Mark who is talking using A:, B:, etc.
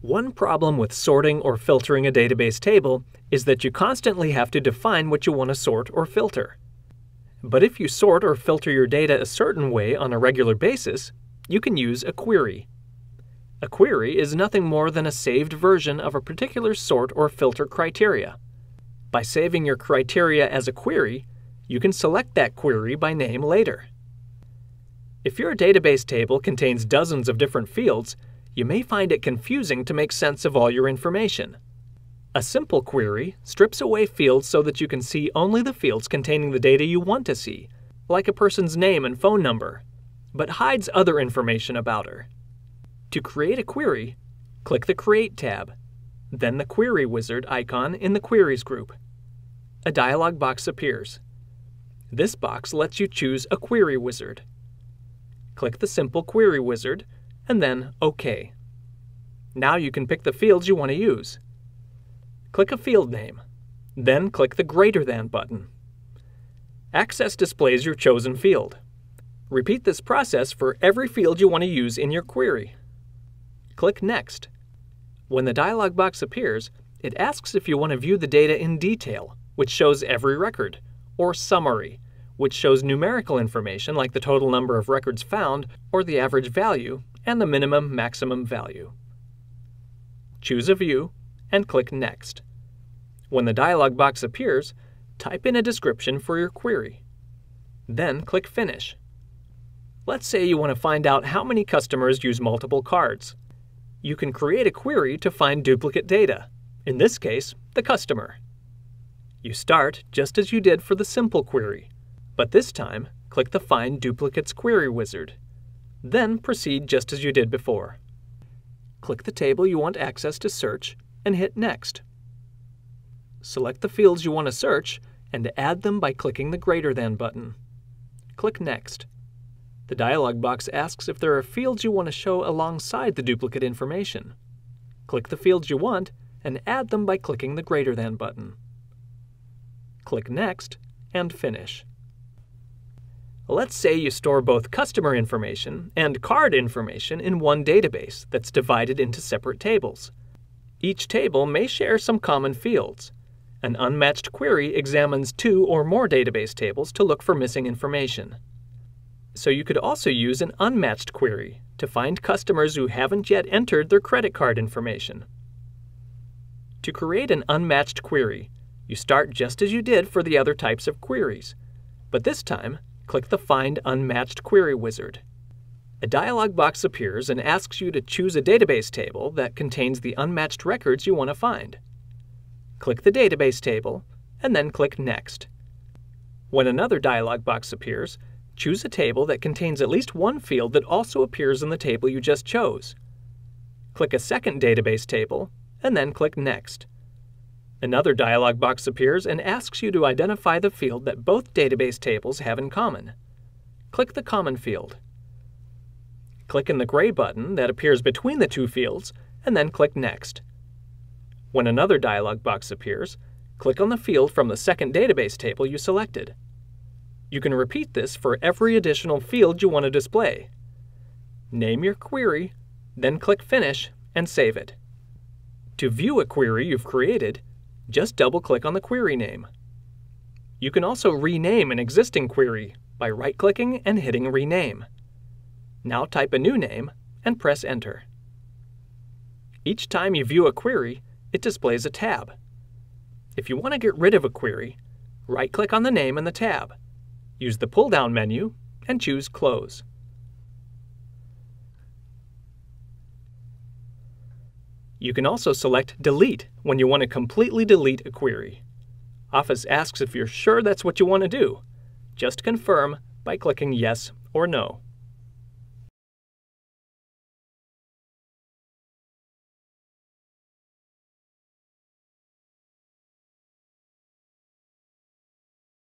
A: One problem with sorting or filtering a database table is that you constantly have to define what you want to sort or filter. But if you sort or filter your data a certain way on a regular basis, you can use a query. A query is nothing more than a saved version of a particular sort or filter criteria. By saving your criteria as a query, you can select that query by name later. If your database table contains dozens of different fields, you may find it confusing to make sense of all your information. A simple query strips away fields so that you can see only the fields containing the data you want to see, like a person's name and phone number, but hides other information about her. To create a query, click the Create tab, then the Query Wizard icon in the Queries group. A dialog box appears. This box lets you choose a query wizard. Click the simple Query Wizard and then OK. Now you can pick the fields you want to use. Click a field name, then click the greater than button. Access displays your chosen field. Repeat this process for every field you want to use in your query. Click Next. When the dialog box appears, it asks if you want to view the data in detail, which shows every record, or Summary, which shows numerical information like the total number of records found or the average value, and the minimum maximum value. Choose a view and click Next. When the dialog box appears, type in a description for your query. Then click Finish. Let's say you want to find out how many customers use multiple cards. You can create a query to find duplicate data, in this case, the customer. You start just as you did for the simple query, but this time click the Find Duplicates query wizard. Then proceed just as you did before. Click the table you want access to search and hit Next. Select the fields you want to search and add them by clicking the greater than button. Click Next. The dialog box asks if there are fields you want to show alongside the duplicate information. Click the fields you want and add them by clicking the greater than button. Click Next and Finish. Let's say you store both customer information and card information in one database that's divided into separate tables. Each table may share some common fields. An unmatched query examines two or more database tables to look for missing information. So you could also use an unmatched query to find customers who haven't yet entered their credit card information. To create an unmatched query, you start just as you did for the other types of queries, but this time click the Find Unmatched Query wizard. A dialog box appears and asks you to choose a database table that contains the unmatched records you want to find. Click the database table, and then click Next. When another dialog box appears, choose a table that contains at least one field that also appears in the table you just chose. Click a second database table, and then click Next. Another dialog box appears and asks you to identify the field that both database tables have in common. Click the Common field. Click in the gray button that appears between the two fields, and then click Next. When another dialog box appears, click on the field from the second database table you selected. You can repeat this for every additional field you want to display. Name your query, then click Finish and save it. To view a query you've created, just double-click on the query name. You can also rename an existing query by right-clicking and hitting Rename. Now type a new name and press Enter. Each time you view a query, it displays a tab. If you want to get rid of a query, right-click on the name in the tab. Use the pull-down menu and choose Close. You can also select Delete when you want to completely delete a query. Office asks if you're sure that's what you want to do. Just confirm by clicking Yes or No.